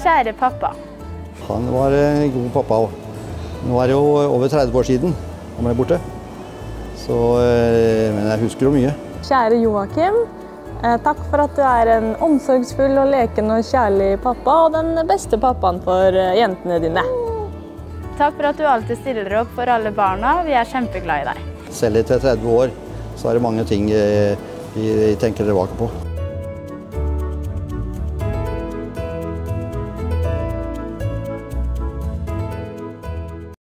Kjære pappa? Han var en god pappa òg. Nå er det jo over 30 år siden han ble borte. Så, eh, men jeg husker jo mye. Kjære Joakim. Eh, takk for at du er en omsorgsfull og leken og kjærlig pappa, og den beste pappaen for eh, jentene dine. Takk for at du alltid stiller opp for alle barna. Vi er kjempeglad i deg. Selv etter 30 år så er det mange ting vi tenker tilbake på.